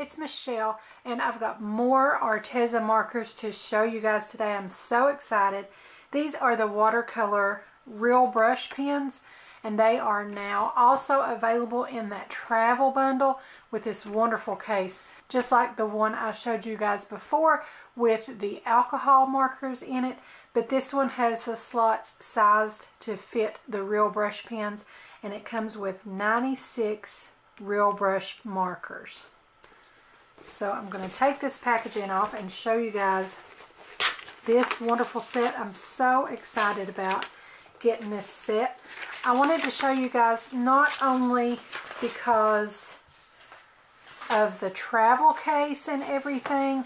it's Michelle and I've got more Arteza markers to show you guys today. I'm so excited. These are the watercolor real brush pens and they are now also available in that travel bundle with this wonderful case just like the one I showed you guys before with the alcohol markers in it but this one has the slots sized to fit the real brush pens and it comes with 96 real brush markers. So I'm going to take this packaging off and show you guys this wonderful set. I'm so excited about getting this set. I wanted to show you guys not only because of the travel case and everything,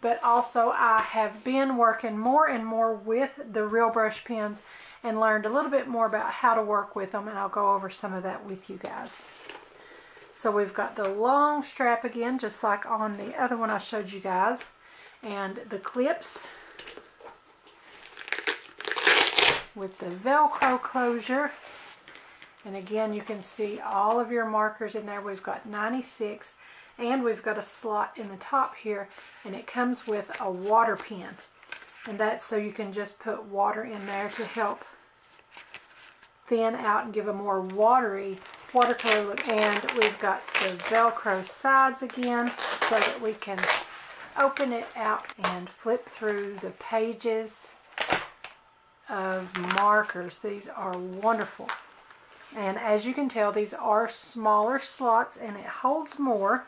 but also I have been working more and more with the Real Brush pens and learned a little bit more about how to work with them and I'll go over some of that with you guys. So we've got the long strap again, just like on the other one I showed you guys. And the clips with the Velcro closure. And again, you can see all of your markers in there. We've got 96 and we've got a slot in the top here and it comes with a water pen. And that's so you can just put water in there to help thin out and give a more watery watercolor look. And we've got the Velcro sides again so that we can open it out and flip through the pages of markers. These are wonderful. And as you can tell, these are smaller slots and it holds more.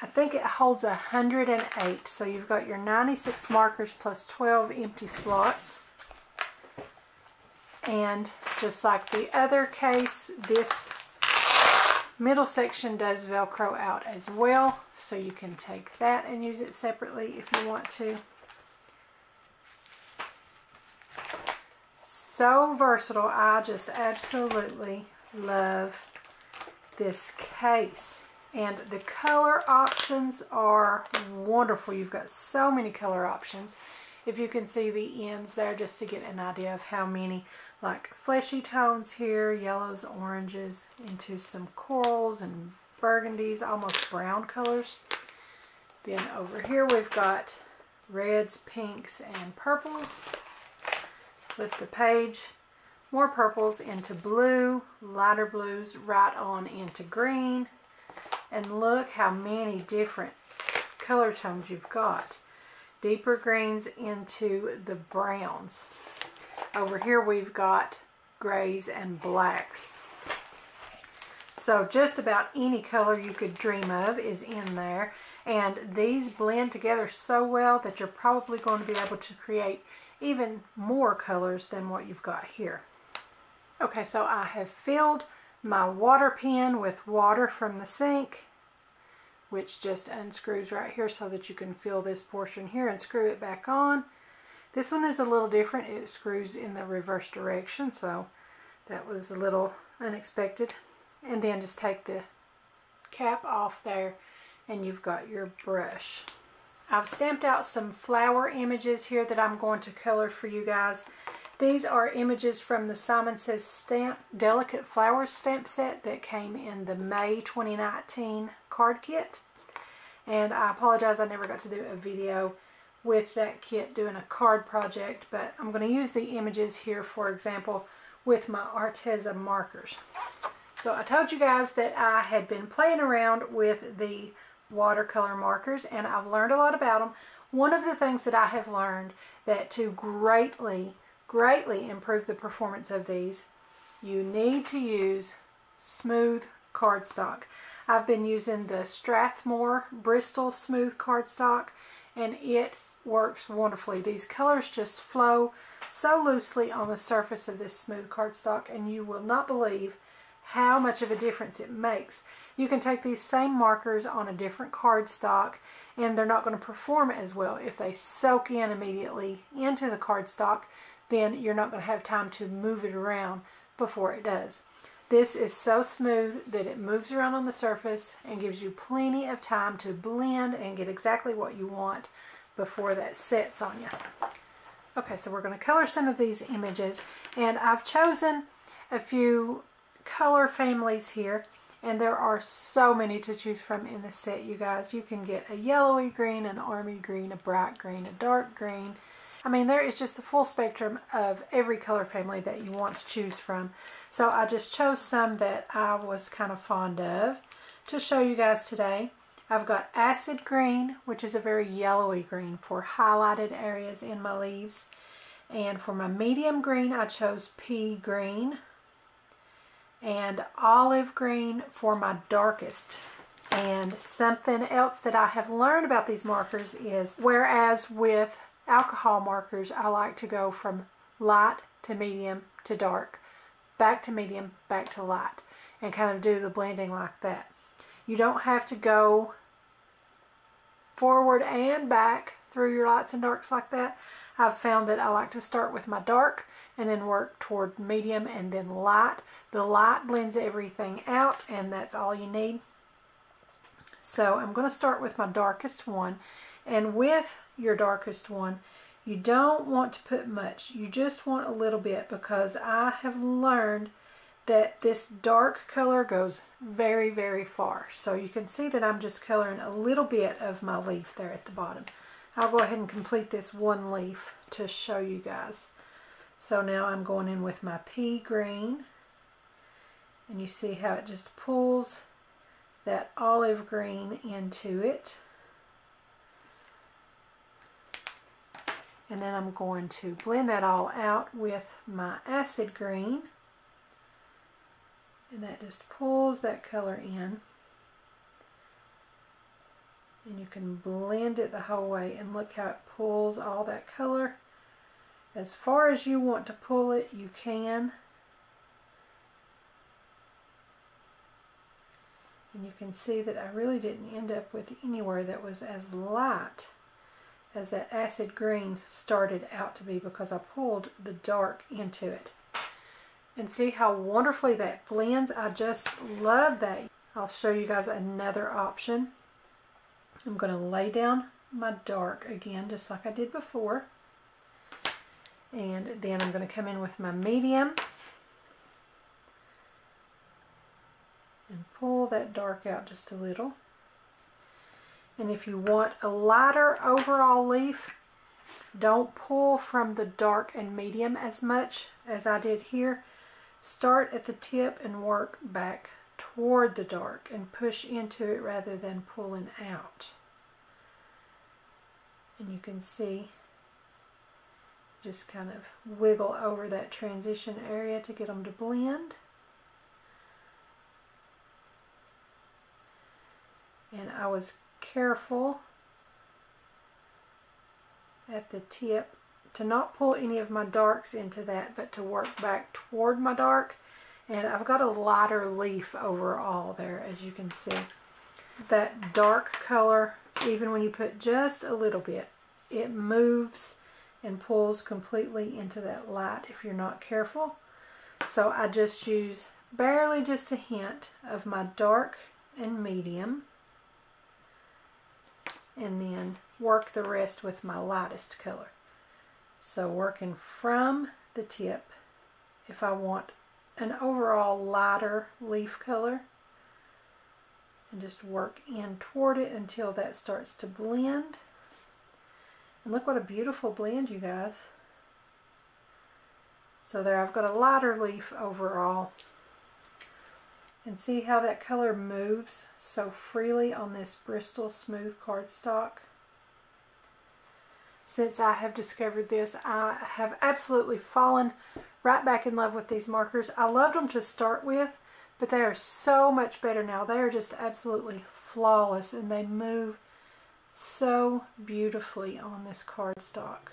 I think it holds 108. So you've got your 96 markers plus 12 empty slots. And just like the other case, this middle section does Velcro out as well. So you can take that and use it separately if you want to. So versatile. I just absolutely love this case. And the color options are wonderful. You've got so many color options. If you can see the ends there just to get an idea of how many like fleshy tones here, yellows, oranges, into some corals and burgundies, almost brown colors. Then over here we've got reds, pinks, and purples. Flip the page. More purples into blue, lighter blues right on into green. And look how many different color tones you've got. Deeper greens into the browns. Over here we've got grays and blacks. So just about any color you could dream of is in there. And these blend together so well that you're probably going to be able to create even more colors than what you've got here. Okay, so I have filled my water pen with water from the sink, which just unscrews right here so that you can fill this portion here and screw it back on. This one is a little different. It screws in the reverse direction, so that was a little unexpected. And then just take the cap off there and you've got your brush. I've stamped out some flower images here that I'm going to color for you guys. These are images from the Simon Says Stamp Delicate Flowers stamp set that came in the May 2019 card kit. And I apologize I never got to do a video with that kit doing a card project, but I'm going to use the images here, for example, with my Arteza markers. So I told you guys that I had been playing around with the watercolor markers and I've learned a lot about them. One of the things that I have learned that to greatly, greatly improve the performance of these, you need to use smooth cardstock. I've been using the Strathmore Bristol Smooth Cardstock and it works wonderfully. These colors just flow so loosely on the surface of this smooth cardstock and you will not believe how much of a difference it makes. You can take these same markers on a different cardstock and they're not going to perform as well. If they soak in immediately into the cardstock, then you're not going to have time to move it around before it does. This is so smooth that it moves around on the surface and gives you plenty of time to blend and get exactly what you want before that sets on you. Okay, so we're going to color some of these images, and I've chosen a few color families here. And there are so many to choose from in the set, you guys. You can get a yellowy green, an army green, a bright green, a dark green. I mean, there is just the full spectrum of every color family that you want to choose from. So I just chose some that I was kind of fond of to show you guys today. I've got acid green, which is a very yellowy green for highlighted areas in my leaves. And for my medium green, I chose pea green and olive green for my darkest. And something else that I have learned about these markers is whereas with alcohol markers, I like to go from light to medium to dark, back to medium, back to light, and kind of do the blending like that. You don't have to go forward and back through your lights and darks like that. I've found that I like to start with my dark and then work toward medium and then light. The light blends everything out and that's all you need. So I'm going to start with my darkest one and with your darkest one you don't want to put much. You just want a little bit because I have learned that this dark color goes very, very far. So you can see that I'm just coloring a little bit of my leaf there at the bottom. I'll go ahead and complete this one leaf to show you guys. So now I'm going in with my pea green. And you see how it just pulls that olive green into it. And then I'm going to blend that all out with my acid green. And that just pulls that color in. And you can blend it the whole way. And look how it pulls all that color. As far as you want to pull it you can. And you can see that I really didn't end up with anywhere that was as light as that acid green started out to be because I pulled the dark into it and see how wonderfully that blends. I just love that. I'll show you guys another option. I'm going to lay down my dark again just like I did before. And then I'm going to come in with my medium and pull that dark out just a little. And if you want a lighter overall leaf don't pull from the dark and medium as much as I did here start at the tip and work back toward the dark and push into it rather than pulling out. And you can see just kind of wiggle over that transition area to get them to blend. And I was careful at the tip to not pull any of my darks into that but to work back toward my dark and I've got a lighter leaf overall there as you can see. That dark color, even when you put just a little bit, it moves and pulls completely into that light if you're not careful. So I just use barely just a hint of my dark and medium and then work the rest with my lightest color. So working from the tip, if I want an overall lighter leaf color and just work in toward it until that starts to blend. And look what a beautiful blend, you guys. So there I've got a lighter leaf overall. And see how that color moves so freely on this Bristol Smooth cardstock? Since I have discovered this, I have absolutely fallen right back in love with these markers. I loved them to start with, but they are so much better now. They are just absolutely flawless and they move so beautifully on this cardstock.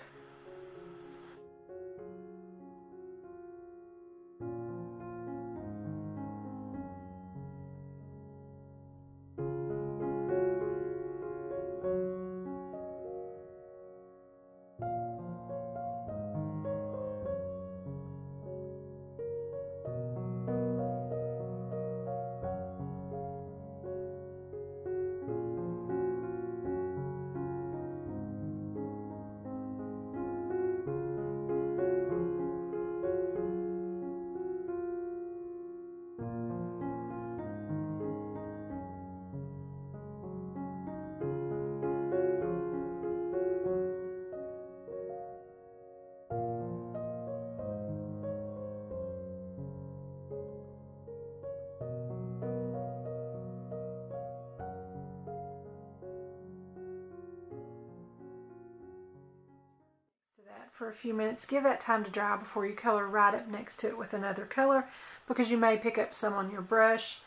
For a few minutes. Give that time to dry before you color right up next to it with another color because you may pick up some on your brush.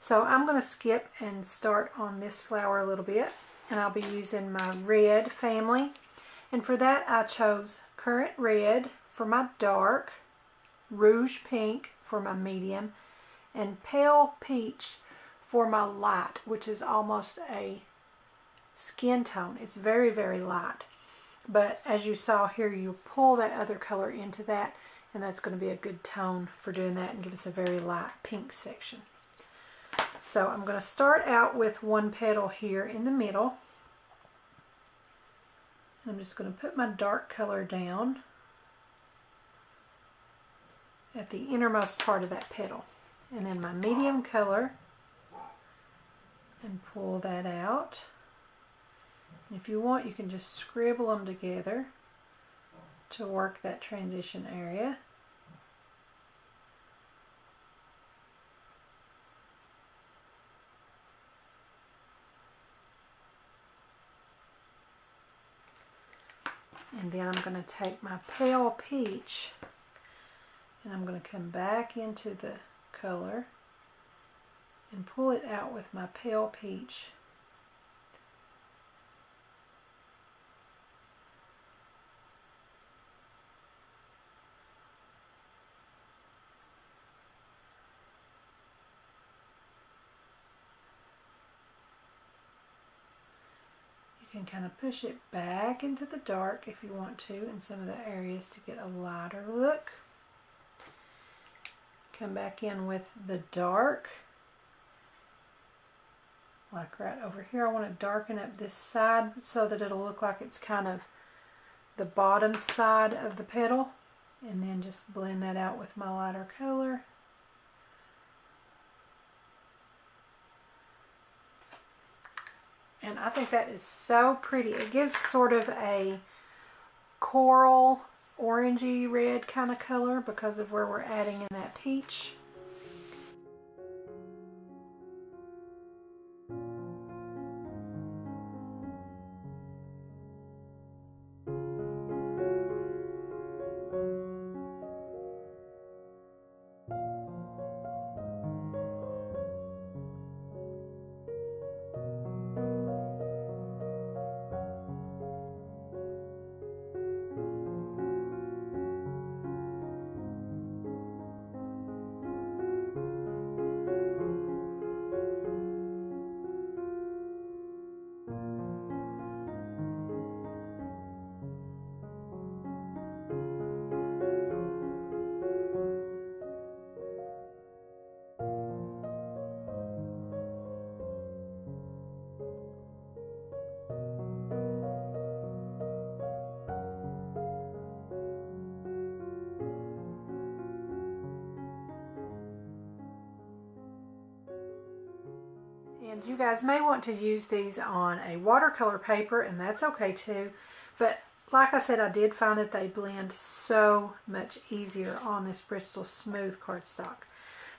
So I'm going to skip and start on this flower a little bit and I'll be using my red family. And for that I chose Current Red for my dark, Rouge Pink for my medium, and Pale Peach for my light, which is almost a skin tone. It's very, very light. But as you saw here, you pull that other color into that, and that's going to be a good tone for doing that and give us a very light pink section. So I'm going to start out with one petal here in the middle. I'm just going to put my dark color down at the innermost part of that petal. And then my medium color and pull that out. If you want, you can just scribble them together to work that transition area. And then I'm going to take my pale peach and I'm going to come back into the color and pull it out with my pale peach can kind of push it back into the dark if you want to in some of the areas to get a lighter look. Come back in with the dark. Like right over here, I want to darken up this side so that it'll look like it's kind of the bottom side of the petal. And then just blend that out with my lighter color. And I think that is so pretty. It gives sort of a coral, orangey red kind of color because of where we're adding in that peach. And you guys may want to use these on a watercolor paper, and that's okay too. But like I said, I did find that they blend so much easier on this Bristol Smooth cardstock.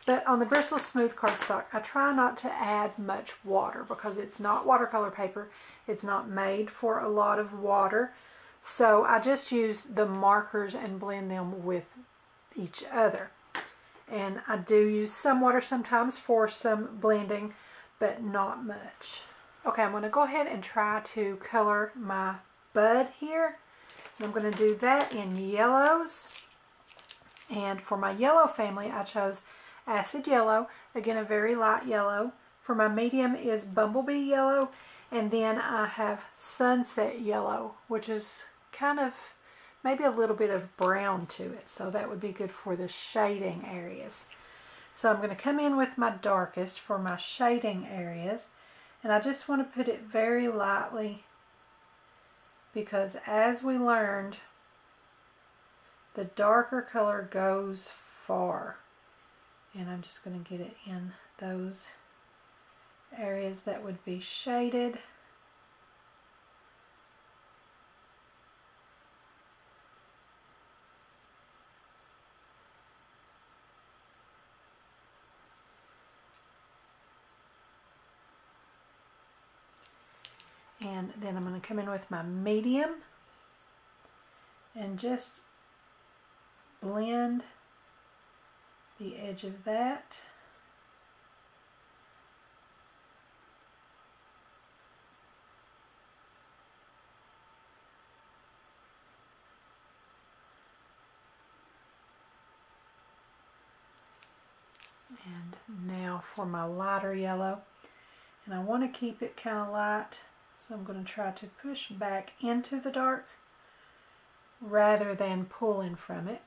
But on the Bristol Smooth cardstock, I try not to add much water because it's not watercolor paper. It's not made for a lot of water. So I just use the markers and blend them with each other. And I do use some water sometimes for some blending, but not much. Okay, I'm going to go ahead and try to color my bud here. I'm going to do that in yellows. And for my yellow family, I chose acid yellow. Again, a very light yellow. For my medium is bumblebee yellow. And then I have sunset yellow, which is kind of maybe a little bit of brown to it. So that would be good for the shading areas. So I'm going to come in with my darkest for my shading areas. And I just want to put it very lightly because as we learned, the darker color goes far. And I'm just going to get it in those areas that would be shaded. And then I'm going to come in with my medium and just blend the edge of that. And now for my lighter yellow. And I want to keep it kind of light, so I'm going to try to push back into the dark rather than pulling from it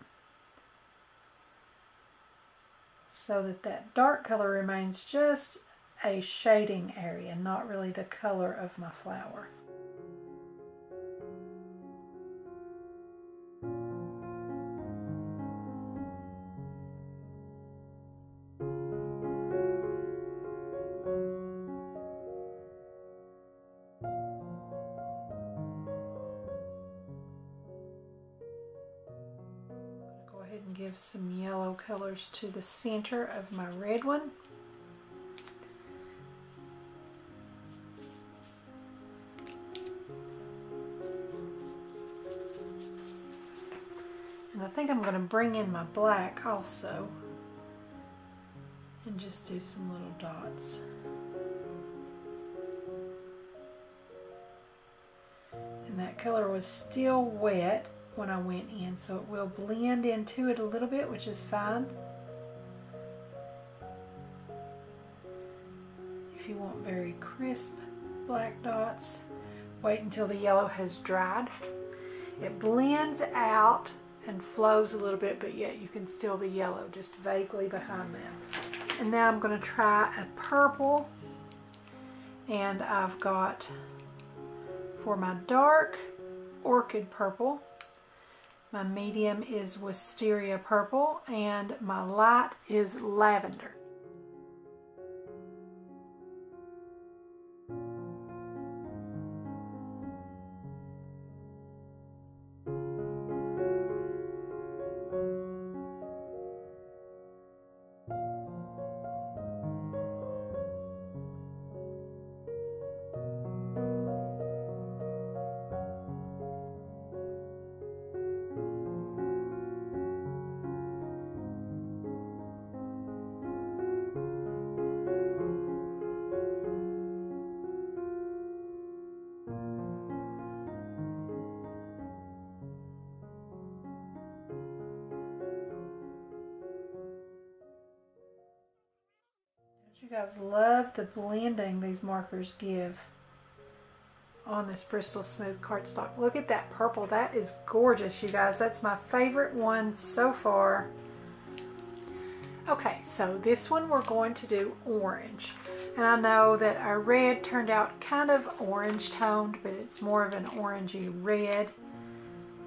so that that dark color remains just a shading area, not really the color of my flower. Some yellow colors to the center of my red one. And I think I'm going to bring in my black also and just do some little dots. And that color was still wet when I went in. So it will blend into it a little bit which is fine. If you want very crisp black dots wait until the yellow has dried. It blends out and flows a little bit but yet you can still the yellow just vaguely behind them. and now I'm going to try a purple. And I've got for my dark orchid purple my medium is Wisteria Purple and my light is Lavender. Guys love the blending these markers give on this Bristol Smooth cardstock. Look at that purple. That is gorgeous, you guys. That's my favorite one so far. Okay, so this one we're going to do orange. And I know that our red turned out kind of orange toned, but it's more of an orangey red.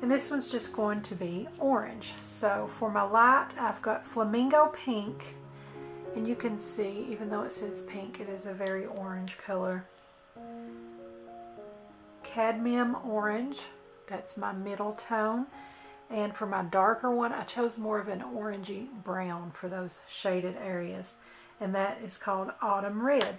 And this one's just going to be orange. So for my light, I've got Flamingo Pink, and you can see, even though it says pink, it is a very orange color. Cadmium orange, that's my middle tone. And for my darker one, I chose more of an orangey brown for those shaded areas. And that is called Autumn Red.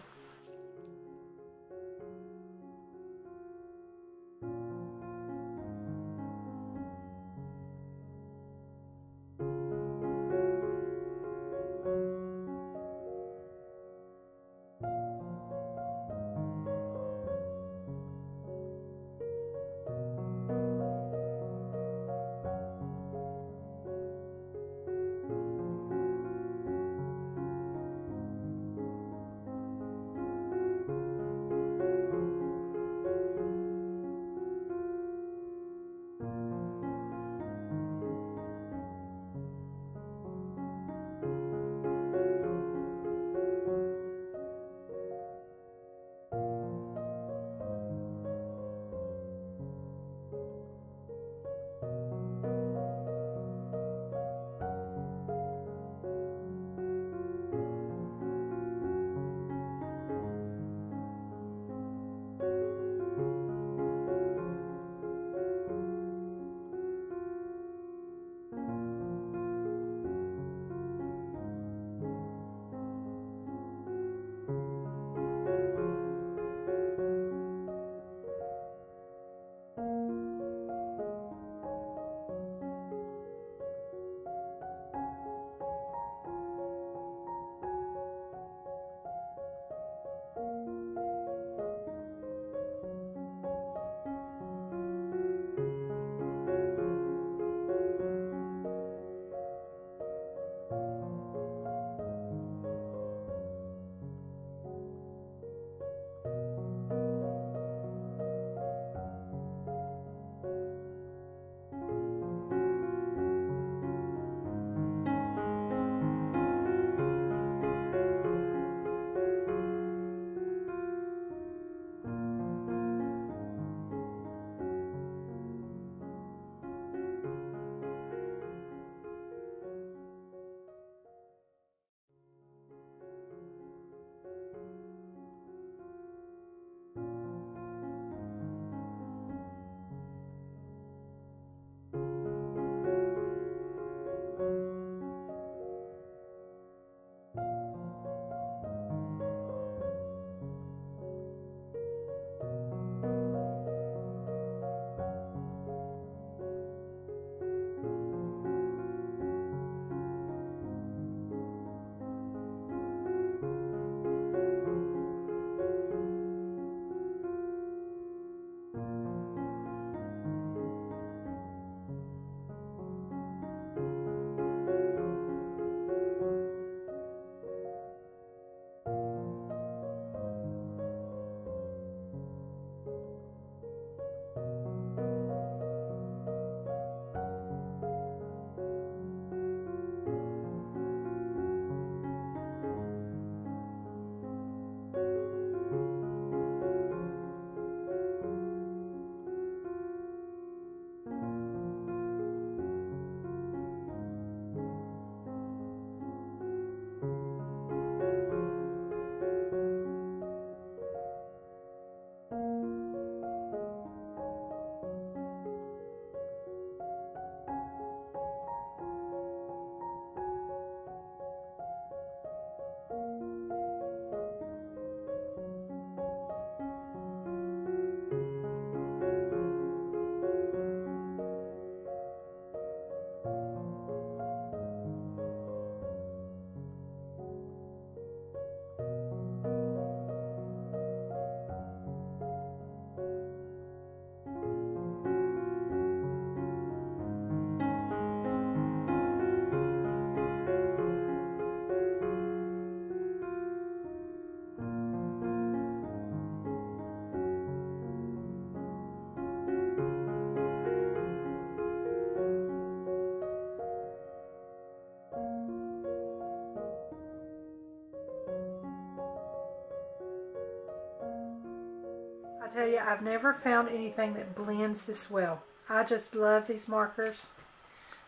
Tell you, I've never found anything that blends this well. I just love these markers.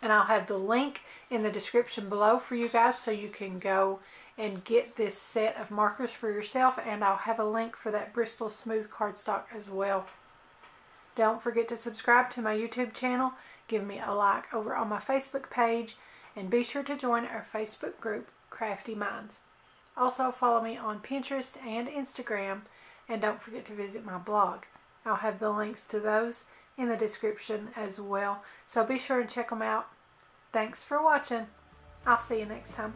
And I'll have the link in the description below for you guys so you can go and get this set of markers for yourself. And I'll have a link for that Bristol Smooth cardstock as well. Don't forget to subscribe to my YouTube channel. Give me a like over on my Facebook page. And be sure to join our Facebook group, Crafty Minds. Also follow me on Pinterest and Instagram. And don't forget to visit my blog. I'll have the links to those in the description as well. So be sure and check them out. Thanks for watching. I'll see you next time.